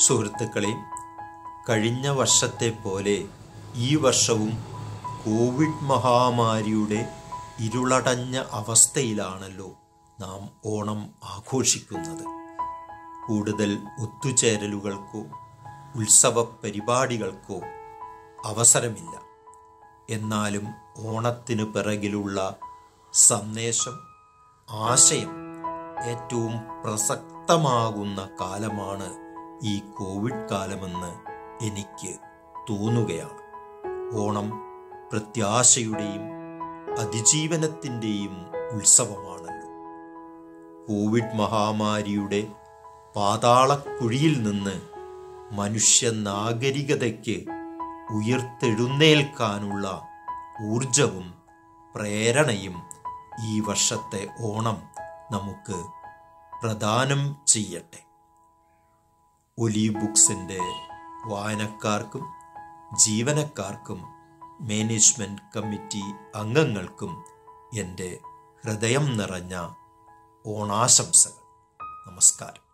സുഹൃത്തുക്കളെ കഴിഞ്ഞ വർഷത്തെ പോലെ ഈ വർഷവും കോവിഡ് മഹാമാരിയുടെ ഇരുളടഞ്ഞ അവസ്ഥയിലാണല്ലോ നാം ഓണം ആഘോഷിക്കുന്നത്. കൂടുതൽ ഒത്തുചേരലുകൾക്കോ ഉത്സവ പരിപാടികൾക്കോ അവസരമില്ല. എന്നാലും ഓണത്തിന് പിറകിലുള്ള സന്ദേശം ആശയം ഏറ്റവും പ്രസക്തമാകുന്ന കാലമാണ് ഈ കോവിഡ് കാലമെന്ന് എനിക്ക് തോന്നുകയാണ്. ഓണം പ്രത്യാശയുടെയും അതിജീവനത്തിന്റെയും ഉത്സവമാണല്ലോ. കോവിഡ് മഹാമാരിയുടെ പാതാളക്കുഴിയിൽ നിന്ന് മനുഷ്യ നാഗരികതയ്ക്ക് ഉയർത്തെഴുന്നേൽക്കാനുള്ള ഊർജവും പ്രേരണയും ഈ വർഷത്തെ ഓണം നമുക്ക് പ്രദാനം ചെയ്യട്ടെ. ഒലി ബുക്സിന്റെ വായനക്കാർക്കും ജീവനക്കാർക്കും മാനേജ്മെന്റ് കമ്മിറ്റി അംഗങ്ങൾക്കും എന്റെ ഹൃദയം നിറഞ്ഞ ഓണാശംസകൾ. നമസ്കാരം.